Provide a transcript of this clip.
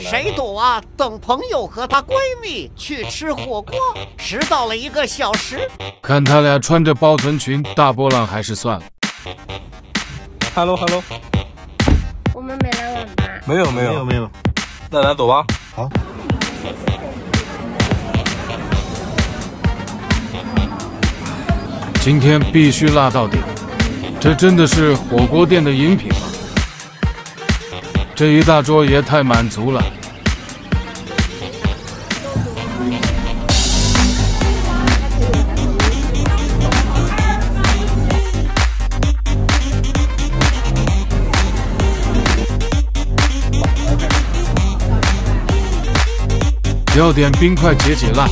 谁懂啊？等朋友和她闺蜜去吃火锅，迟到了一个小时。看他俩穿着包臀裙，大波浪还是算了。Hello Hello，我们没来晚吧？没有没有没有没有，那咱走吧。好。今天必须辣到底，这真的是火锅店的饮品吗？这一大桌也太满足了。要点冰块解解辣。